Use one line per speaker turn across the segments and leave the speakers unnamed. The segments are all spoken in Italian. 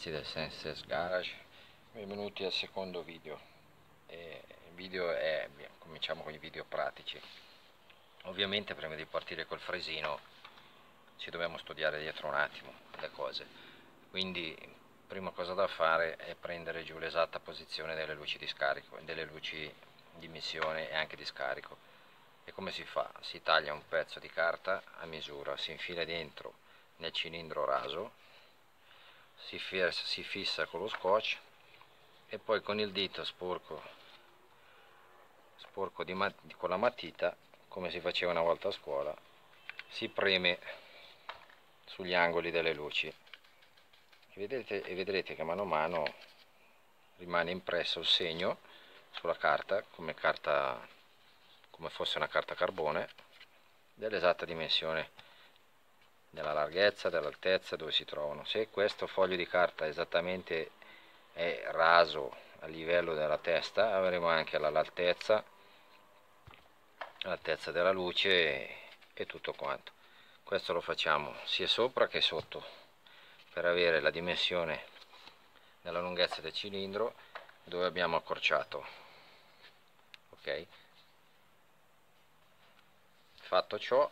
ragazzi del Senses Garage. Benvenuti al secondo video. E il video è cominciamo con i video pratici. Ovviamente prima di partire col fresino ci dobbiamo studiare dietro un attimo le cose. Quindi prima cosa da fare è prendere giù l'esatta posizione delle luci di scarico delle luci di missione e anche di scarico. E come si fa? si taglia un pezzo di carta a misura si infila dentro nel cilindro raso si, fissa, si fissa con lo scotch e poi con il dito sporco sporco di con la matita come si faceva una volta a scuola si preme sugli angoli delle luci. E vedrete, e vedrete che mano a mano rimane impresso il segno sulla carta come carta come fosse una carta carbone dell'esatta dimensione della larghezza, dell'altezza dove si trovano. Se questo foglio di carta esattamente è raso a livello della testa, avremo anche l'altezza, l'altezza della luce e, tutto quanto. Questo lo facciamo sia sopra che sotto per avere la dimensione della lunghezza del cilindro dove abbiamo accorciato. Ok? Fatto ciò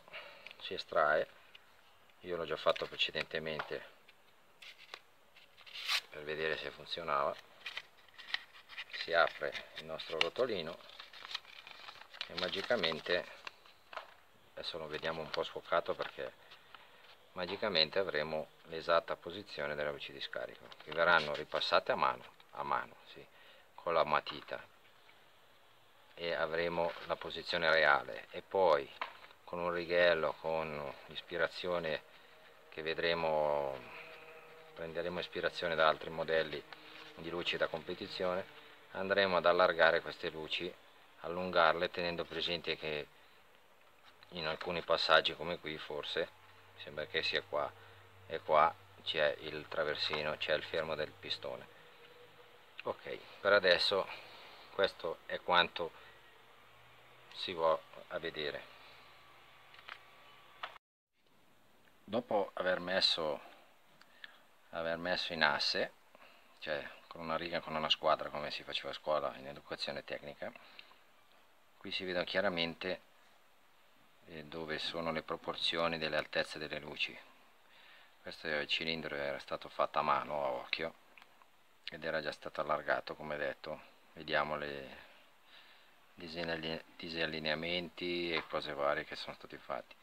si estrae io l'ho già fatto precedentemente per vedere se funzionava. Si apre il nostro rotolino e magicamente adesso lo vediamo un po' sfocato perché magicamente avremo l'esatta posizione delle luci di scarico. Che verranno ripassate a mano a mano sì, con la matita. E avremo la posizione reale. E poi con un righello con l'ispirazione che vedremo prenderemo ispirazione da altri modelli di luci da competizione andremo ad allargare queste luci allungarle tenendo presente che in alcuni passaggi come qui forse sembra che sia qua e qua c'è il traversino c'è il fermo del pistone. Ok per adesso questo è quanto si va a vedere dopo aver messo, aver messo in asse cioè con una riga con una squadra come si faceva a scuola in educazione tecnica qui si vedono chiaramente eh, dove sono le proporzioni delle altezze delle luci. Questo cilindro era stato fatto a mano a occhio ed era già stato allargato come detto. Vediamo le disallineamenti e cose varie che sono stati fatti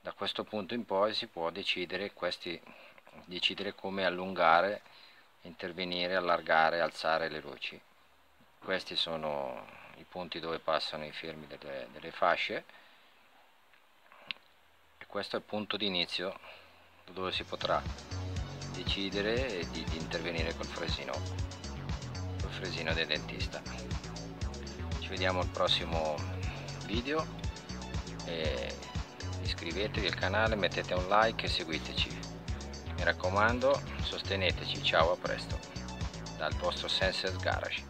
da questo punto in poi si può decidere, questi, decidere come allungare, intervenire, allargare, alzare le luci. Questi sono i punti dove passano i fermi delle, delle fasce e questo è il punto di inizio dove si potrà decidere di, di intervenire col fresino, col fresino del dentista. Ci vediamo al prossimo video. E iscrivetevi al canale, mettete un like e seguiteci. Mi raccomando, sosteneteci, ciao a presto, dal vostro Senses Garage.